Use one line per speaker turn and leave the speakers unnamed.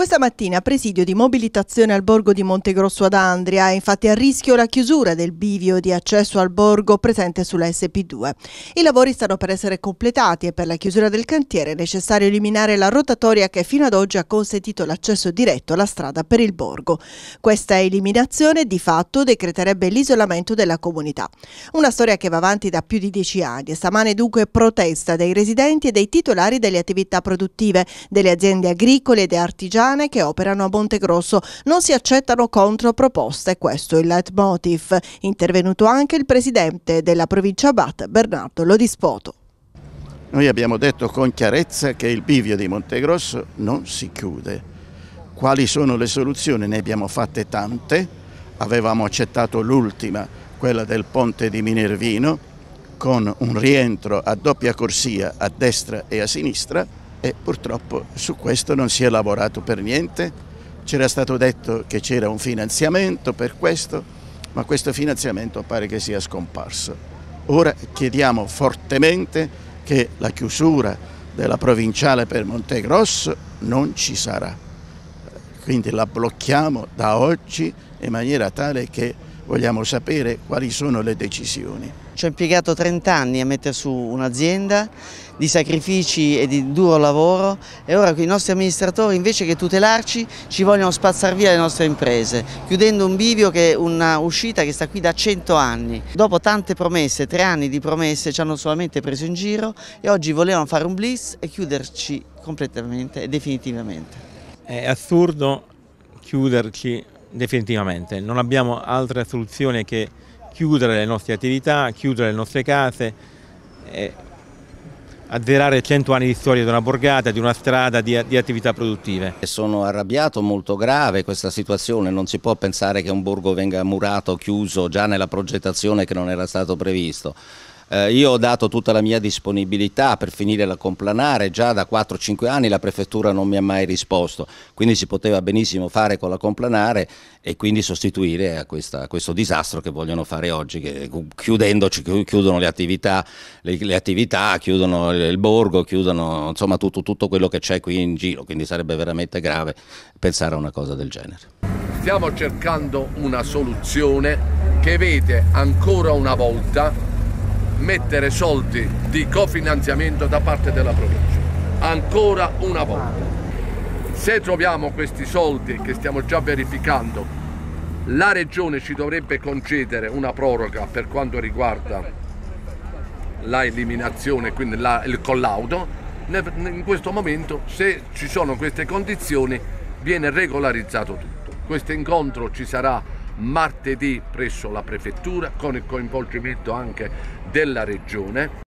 Questa mattina presidio di mobilitazione al borgo di Montegrosso ad Andria è infatti a rischio la chiusura del bivio di accesso al borgo presente sulla SP2. I lavori stanno per essere completati e per la chiusura del cantiere è necessario eliminare la rotatoria che fino ad oggi ha consentito l'accesso diretto alla strada per il borgo. Questa eliminazione di fatto decreterebbe l'isolamento della comunità. Una storia che va avanti da più di dieci anni e stamane dunque protesta dei residenti e dei titolari delle attività produttive, delle aziende agricole ed artigiane italiane che operano a Montegrosso non si accettano controproposte, questo è il leitmotiv. Intervenuto anche il presidente della provincia Abate, Bernardo Lodispoto.
Noi abbiamo detto con chiarezza che il bivio di Montegrosso non si chiude. Quali sono le soluzioni? Ne abbiamo fatte tante, avevamo accettato l'ultima, quella del ponte di Minervino, con un rientro a doppia corsia a destra e a sinistra, e purtroppo su questo non si è lavorato per niente. C'era stato detto che c'era un finanziamento per questo, ma questo finanziamento pare che sia scomparso. Ora chiediamo fortemente che la chiusura della provinciale per Montegrosso non ci sarà. Quindi la blocchiamo da oggi in maniera tale che vogliamo sapere quali sono le decisioni.
Ci ho impiegato 30 anni a mettere su un'azienda di sacrifici e di duro lavoro e ora i nostri amministratori invece che tutelarci ci vogliono spazzare via le nostre imprese, chiudendo un bivio che è una uscita che sta qui da 100 anni. Dopo tante promesse, tre anni di promesse ci hanno solamente preso in giro e oggi volevano fare un blitz e chiuderci completamente e definitivamente.
È assurdo chiuderci definitivamente, non abbiamo altra soluzione che chiudere le nostre attività, chiudere le nostre case, e azzerare 100 anni di storia di una borgata, di una strada, di, di, attività produttive.
Sono arrabbiato, molto grave questa situazione, non si può pensare che un borgo venga murato, chiuso già nella progettazione che non era stato previsto. Eh, io ho dato tutta la mia disponibilità per finire la complanare, già da 4-5 anni la prefettura non mi ha mai risposto, quindi si poteva benissimo fare con la complanare e quindi sostituire a, questa, a questo disastro che vogliono fare oggi, che chiudendoci chiudono le attività, le, le attività chiudono il borgo, chiudono insomma tutto, tutto quello che c'è qui in giro, quindi sarebbe veramente grave pensare a una cosa del genere.
Stiamo cercando una soluzione che vede ancora una volta mettere soldi di cofinanziamento da parte della provincia. Ancora una volta. Se troviamo questi soldi che stiamo già verificando, la Regione ci dovrebbe concedere una proroga per quanto riguarda la eliminazione, quindi la, il collaudo. In questo momento, se ci sono queste condizioni, viene regolarizzato tutto. Questo incontro ci sarà martedì presso la prefettura con il coinvolgimento anche della regione.